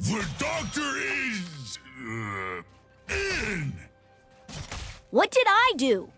The doctor is. Uh, in! What did I do?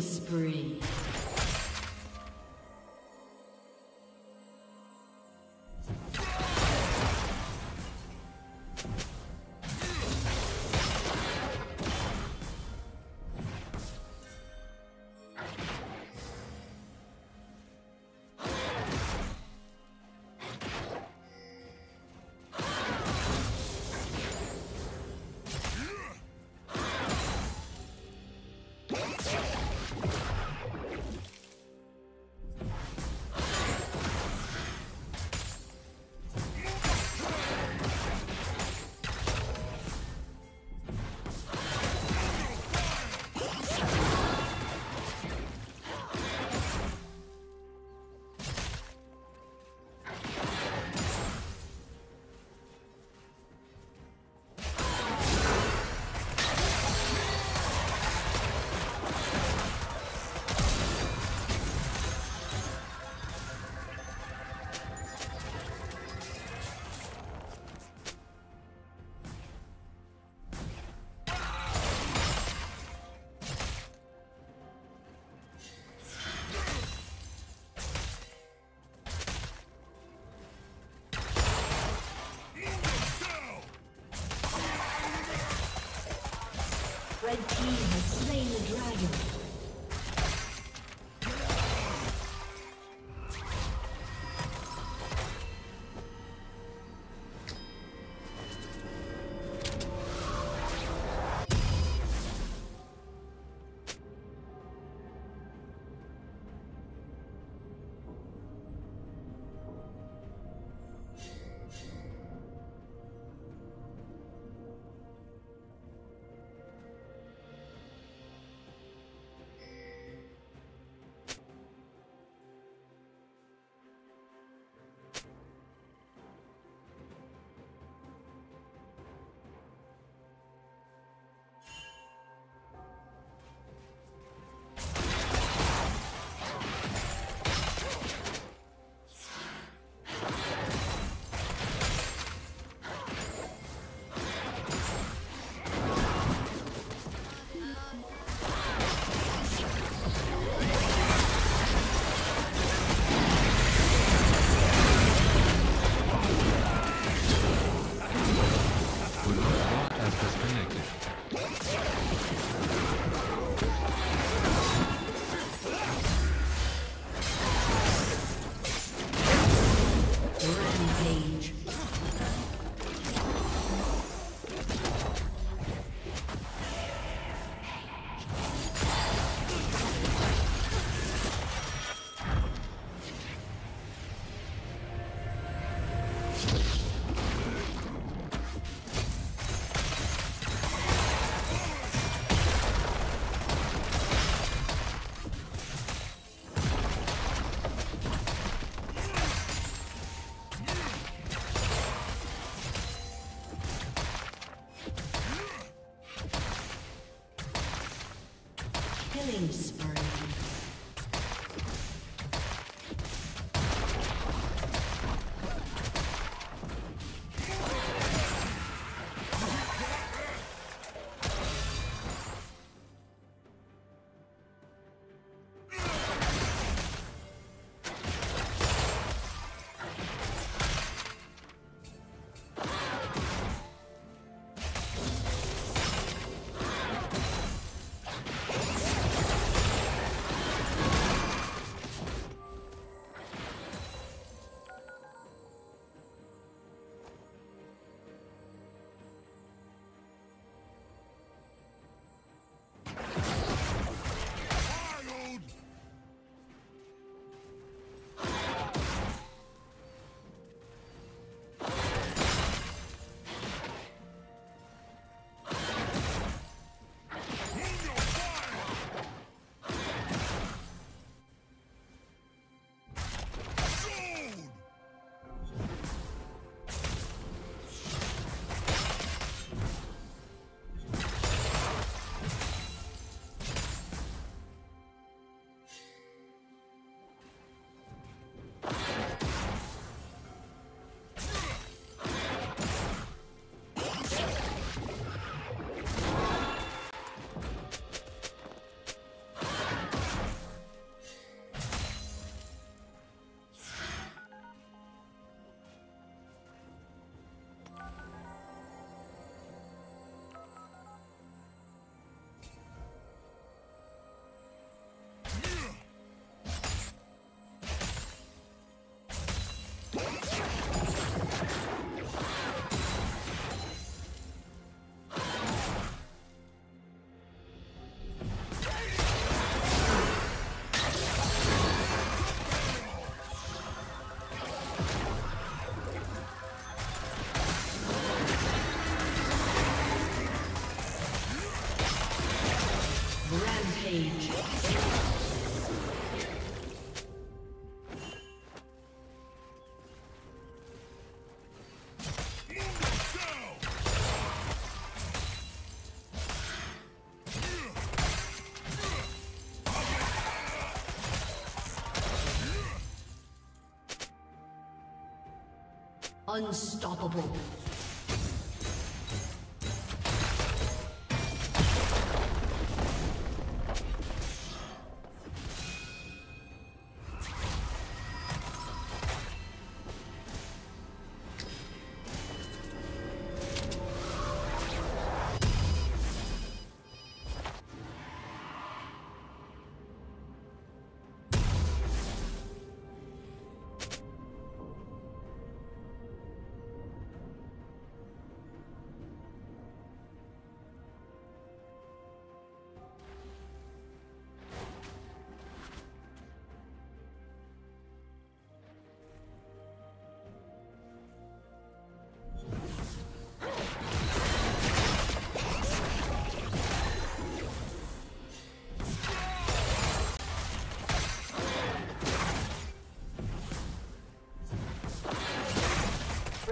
Spree. Red team Unstoppable.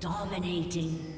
Dominating.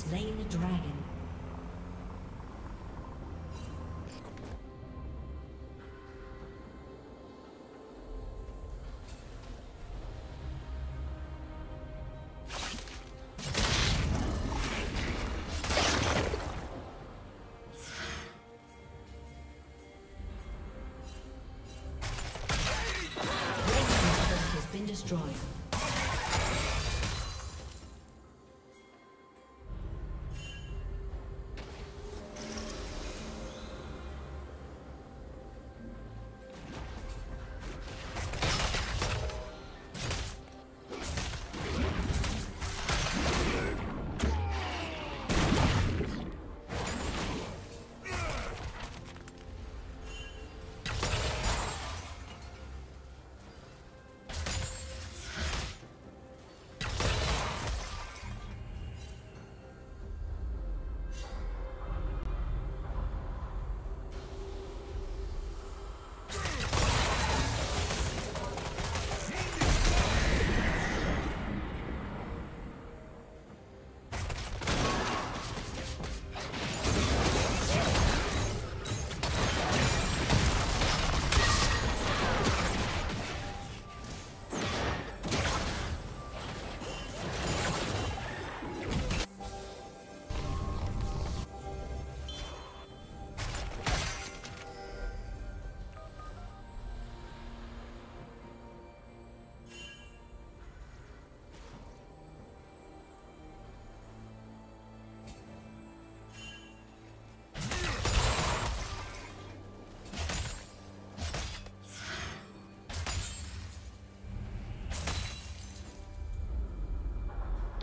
Slain the dragon.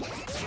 Yeah.